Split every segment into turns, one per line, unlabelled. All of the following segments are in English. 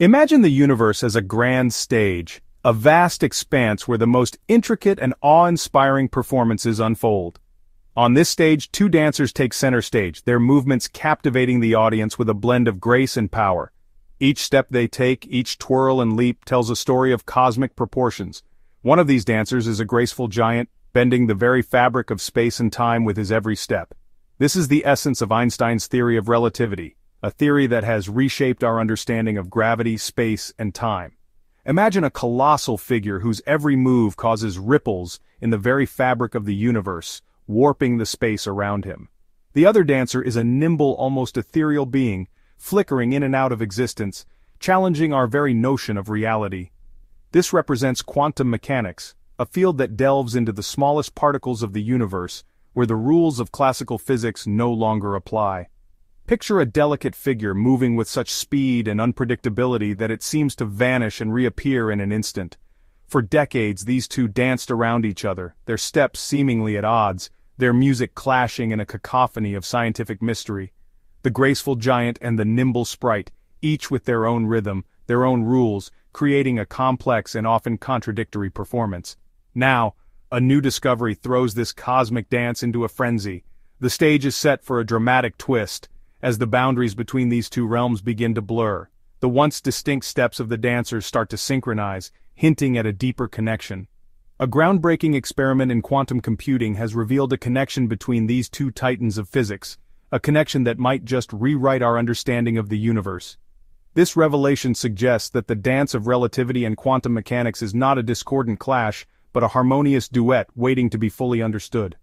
Imagine the universe as a grand stage, a vast expanse where the most intricate and awe-inspiring performances unfold. On this stage, two dancers take center stage, their movements captivating the audience with a blend of grace and power. Each step they take, each twirl and leap tells a story of cosmic proportions. One of these dancers is a graceful giant, bending the very fabric of space and time with his every step. This is the essence of Einstein's theory of relativity, a theory that has reshaped our understanding of gravity, space, and time. Imagine a colossal figure whose every move causes ripples in the very fabric of the universe, warping the space around him. The other dancer is a nimble, almost ethereal being, flickering in and out of existence, challenging our very notion of reality. This represents quantum mechanics, a field that delves into the smallest particles of the universe, where the rules of classical physics no longer apply. Picture a delicate figure moving with such speed and unpredictability that it seems to vanish and reappear in an instant. For decades these two danced around each other, their steps seemingly at odds, their music clashing in a cacophony of scientific mystery. The graceful giant and the nimble sprite, each with their own rhythm, their own rules, creating a complex and often contradictory performance. Now, a new discovery throws this cosmic dance into a frenzy. The stage is set for a dramatic twist, as the boundaries between these two realms begin to blur, the once distinct steps of the dancers start to synchronize, hinting at a deeper connection. A groundbreaking experiment in quantum computing has revealed a connection between these two titans of physics, a connection that might just rewrite our understanding of the universe. This revelation suggests that the dance of relativity and quantum mechanics is not a discordant clash, but a harmonious duet waiting to be fully understood.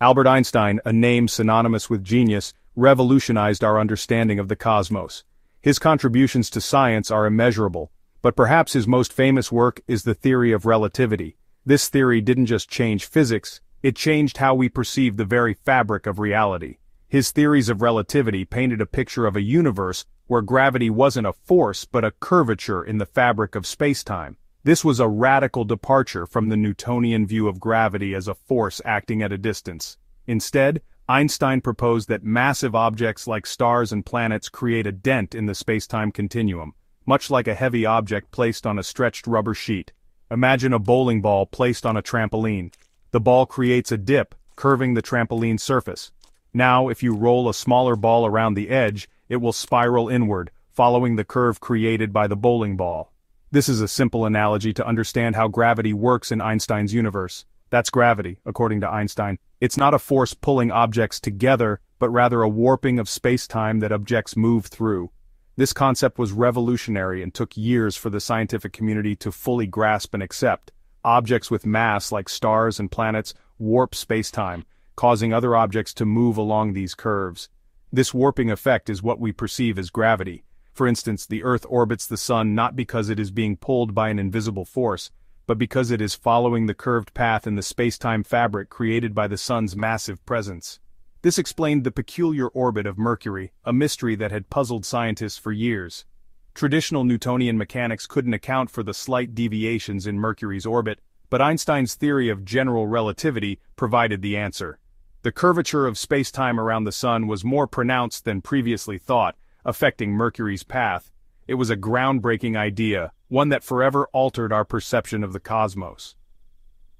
Albert Einstein, a name synonymous with genius, revolutionized our understanding of the cosmos. His contributions to science are immeasurable, but perhaps his most famous work is the theory of relativity. This theory didn't just change physics, it changed how we perceive the very fabric of reality. His theories of relativity painted a picture of a universe where gravity wasn't a force but a curvature in the fabric of spacetime. This was a radical departure from the Newtonian view of gravity as a force acting at a distance. Instead, Einstein proposed that massive objects like stars and planets create a dent in the spacetime continuum, much like a heavy object placed on a stretched rubber sheet. Imagine a bowling ball placed on a trampoline. The ball creates a dip, curving the trampoline surface. Now, if you roll a smaller ball around the edge, it will spiral inward, following the curve created by the bowling ball. This is a simple analogy to understand how gravity works in Einstein's universe. That's gravity, according to Einstein. It's not a force pulling objects together, but rather a warping of space-time that objects move through. This concept was revolutionary and took years for the scientific community to fully grasp and accept. Objects with mass like stars and planets warp space-time, causing other objects to move along these curves. This warping effect is what we perceive as gravity. For instance, the Earth orbits the Sun not because it is being pulled by an invisible force, but because it is following the curved path in the space-time fabric created by the Sun's massive presence. This explained the peculiar orbit of Mercury, a mystery that had puzzled scientists for years. Traditional Newtonian mechanics couldn't account for the slight deviations in Mercury's orbit, but Einstein's theory of general relativity provided the answer. The curvature of space-time around the Sun was more pronounced than previously thought, affecting Mercury's path. It was a groundbreaking idea, one that forever altered our perception of the cosmos.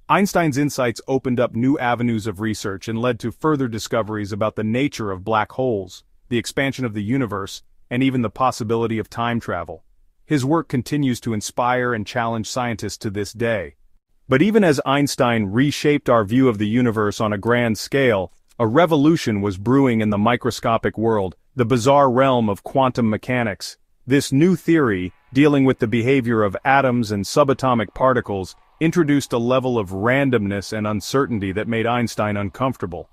Einstein's insights opened up new avenues of research and led to further discoveries about the nature of black holes, the expansion of the universe, and even the possibility of time travel. His work continues to inspire and challenge scientists to this day. But even as Einstein reshaped our view of the universe on a grand scale, a revolution was brewing in the microscopic world, the bizarre realm of quantum mechanics. This new theory, dealing with the behavior of atoms and subatomic particles, introduced a level of randomness and uncertainty that made Einstein uncomfortable.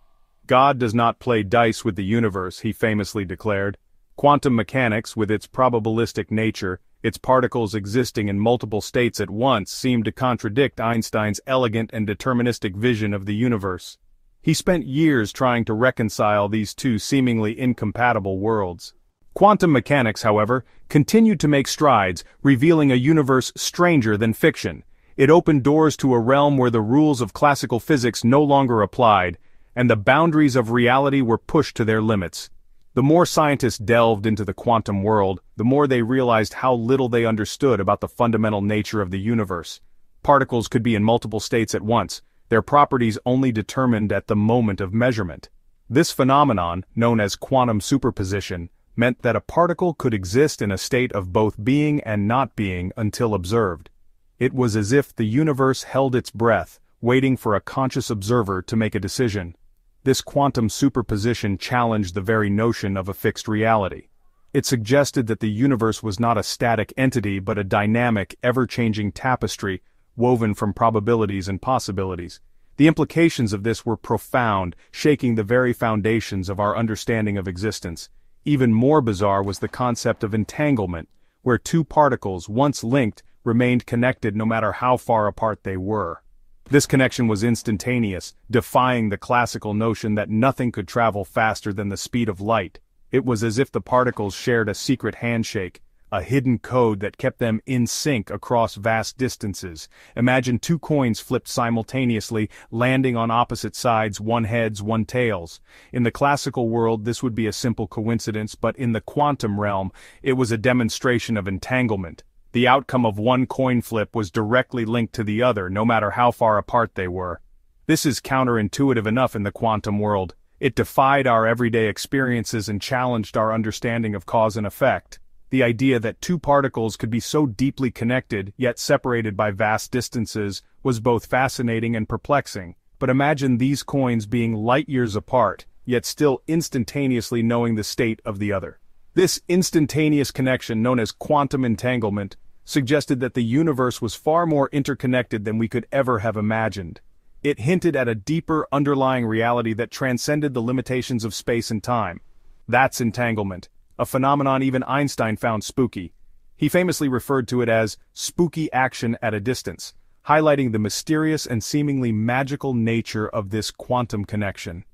God does not play dice with the universe, he famously declared. Quantum mechanics, with its probabilistic nature, its particles existing in multiple states at once seemed to contradict Einstein's elegant and deterministic vision of the universe. He spent years trying to reconcile these two seemingly incompatible worlds. Quantum mechanics, however, continued to make strides, revealing a universe stranger than fiction. It opened doors to a realm where the rules of classical physics no longer applied, and the boundaries of reality were pushed to their limits. The more scientists delved into the quantum world, the more they realized how little they understood about the fundamental nature of the universe. Particles could be in multiple states at once, their properties only determined at the moment of measurement. This phenomenon, known as quantum superposition, meant that a particle could exist in a state of both being and not being until observed. It was as if the universe held its breath, waiting for a conscious observer to make a decision. This quantum superposition challenged the very notion of a fixed reality. It suggested that the universe was not a static entity but a dynamic, ever-changing tapestry, woven from probabilities and possibilities. The implications of this were profound, shaking the very foundations of our understanding of existence. Even more bizarre was the concept of entanglement, where two particles, once linked, remained connected no matter how far apart they were. This connection was instantaneous, defying the classical notion that nothing could travel faster than the speed of light. It was as if the particles shared a secret handshake, a hidden code that kept them in sync across vast distances. Imagine two coins flipped simultaneously, landing on opposite sides, one heads, one tails. In the classical world this would be a simple coincidence, but in the quantum realm, it was a demonstration of entanglement. The outcome of one coin flip was directly linked to the other, no matter how far apart they were. This is counterintuitive enough in the quantum world. It defied our everyday experiences and challenged our understanding of cause and effect. The idea that two particles could be so deeply connected, yet separated by vast distances, was both fascinating and perplexing. But imagine these coins being light years apart, yet still instantaneously knowing the state of the other. This instantaneous connection known as quantum entanglement suggested that the universe was far more interconnected than we could ever have imagined. It hinted at a deeper underlying reality that transcended the limitations of space and time. That's entanglement, a phenomenon even Einstein found spooky. He famously referred to it as spooky action at a distance, highlighting the mysterious and seemingly magical nature of this quantum connection.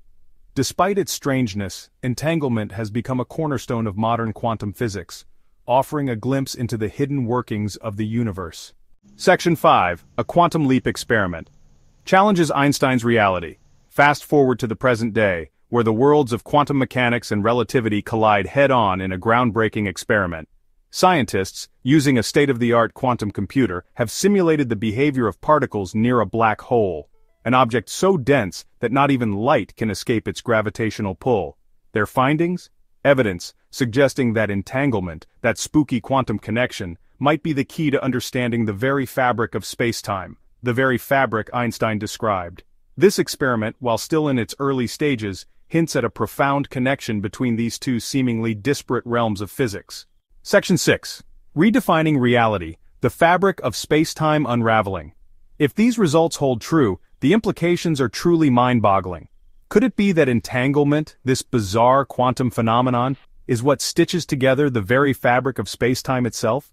Despite its strangeness, entanglement has become a cornerstone of modern quantum physics, offering a glimpse into the hidden workings of the universe. Section 5, A Quantum Leap Experiment. Challenges Einstein's reality. Fast forward to the present day, where the worlds of quantum mechanics and relativity collide head-on in a groundbreaking experiment. Scientists, using a state-of-the-art quantum computer, have simulated the behavior of particles near a black hole, an object so dense that not even light can escape its gravitational pull. Their findings? Evidence, suggesting that entanglement, that spooky quantum connection, might be the key to understanding the very fabric of space-time, the very fabric Einstein described. This experiment, while still in its early stages, hints at a profound connection between these two seemingly disparate realms of physics. Section 6. Redefining Reality, the Fabric of Space-Time Unraveling. If these results hold true, the implications are truly mind-boggling. Could it be that entanglement, this bizarre quantum phenomenon, is what stitches together the very fabric of space-time itself?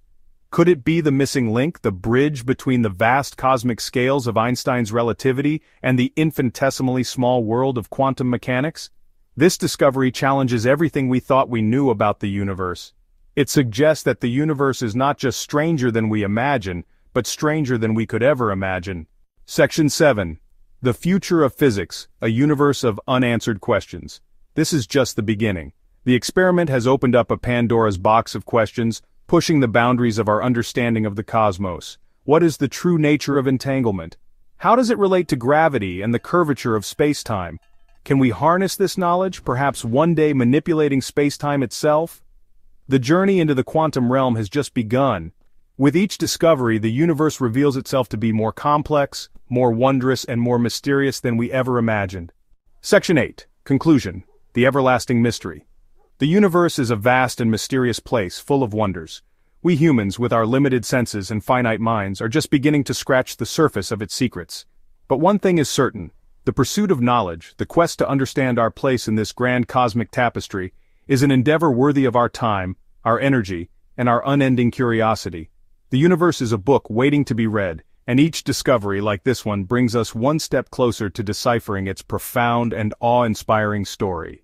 Could it be the missing link, the bridge between the vast cosmic scales of Einstein's relativity and the infinitesimally small world of quantum mechanics? This discovery challenges everything we thought we knew about the universe. It suggests that the universe is not just stranger than we imagine, but stranger than we could ever imagine. Section 7. The Future of Physics, a Universe of Unanswered Questions. This is just the beginning. The experiment has opened up a Pandora's box of questions, pushing the boundaries of our understanding of the cosmos. What is the true nature of entanglement? How does it relate to gravity and the curvature of space-time? Can we harness this knowledge, perhaps one day manipulating space-time itself? The journey into the quantum realm has just begun, with each discovery the universe reveals itself to be more complex, more wondrous and more mysterious than we ever imagined. Section 8. Conclusion. The Everlasting Mystery. The universe is a vast and mysterious place full of wonders. We humans, with our limited senses and finite minds, are just beginning to scratch the surface of its secrets. But one thing is certain. The pursuit of knowledge, the quest to understand our place in this grand cosmic tapestry, is an endeavor worthy of our time, our energy, and our unending curiosity. The universe is a book waiting to be read, and each discovery like this one brings us one step closer to deciphering its profound and awe-inspiring story.